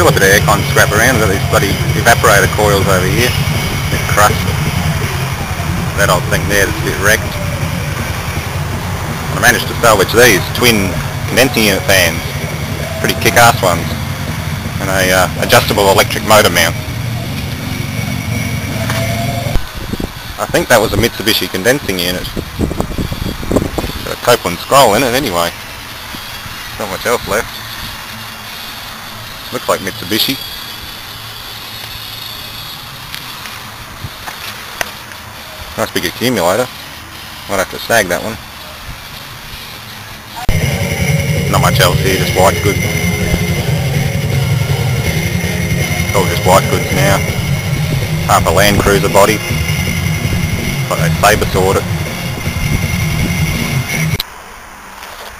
still a bit of aircon scrap around. I've got these bloody evaporator coils over here. Bit crust. That old thing there that's a bit wrecked. I managed to salvage these twin condensing unit fans. Pretty kick-ass ones. And a uh, adjustable electric motor mount. I think that was a Mitsubishi condensing unit. Got a Copeland scroll in it anyway. Not much else left. Looks like Mitsubishi. Nice big accumulator. Might have to snag that one. Not much else here, just white goods. All just white goods now. Half a Land Cruiser body. Like they sabre sawed it.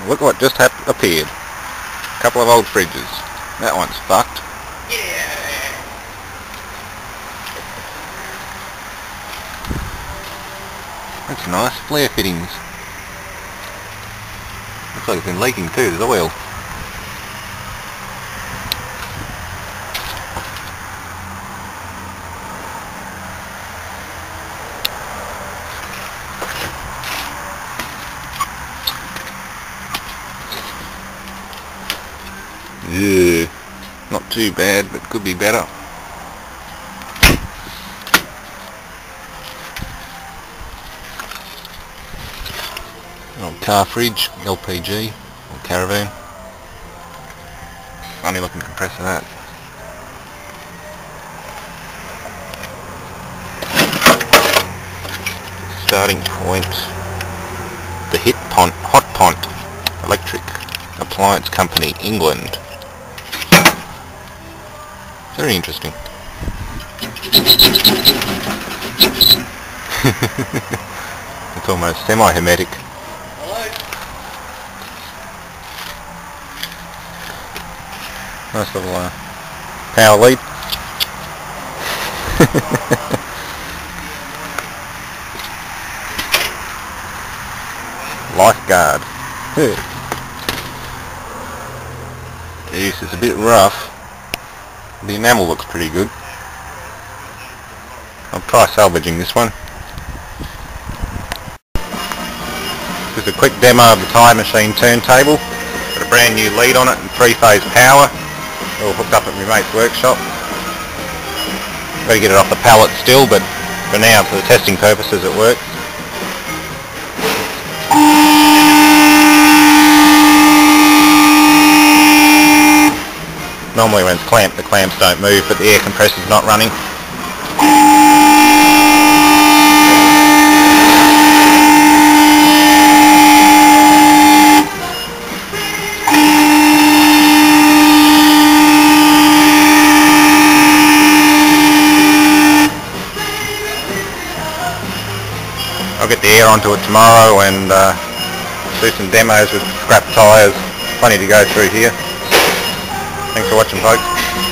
Look what just appeared. A couple of old fridges. That one's fucked. Yeah. That's nice. Flare fittings. Looks like it's been leaking too. There's oil. Yeah, not too bad, but could be better. Old car fridge, LPG, or caravan. Funny looking compressor that. Starting point. The Hit Pont, Hot Pont Electric Appliance Company, England. Very interesting. it's almost semi-hermetic. Nice little uh, power lead. Lifeguard. This is a bit rough. The enamel looks pretty good. I'll try salvaging this one. Just a quick demo of the Tire Machine turntable. Got a brand new lead on it and three-phase power. All hooked up at my mate's workshop. Got to get it off the pallet still, but for now, for the testing purposes, it works. Normally when it's clamped, the clamps don't move, but the air compressor's not running. I'll get the air onto it tomorrow and uh, do some demos with scrap tyres. Plenty to go through here. Thanks for watching folks.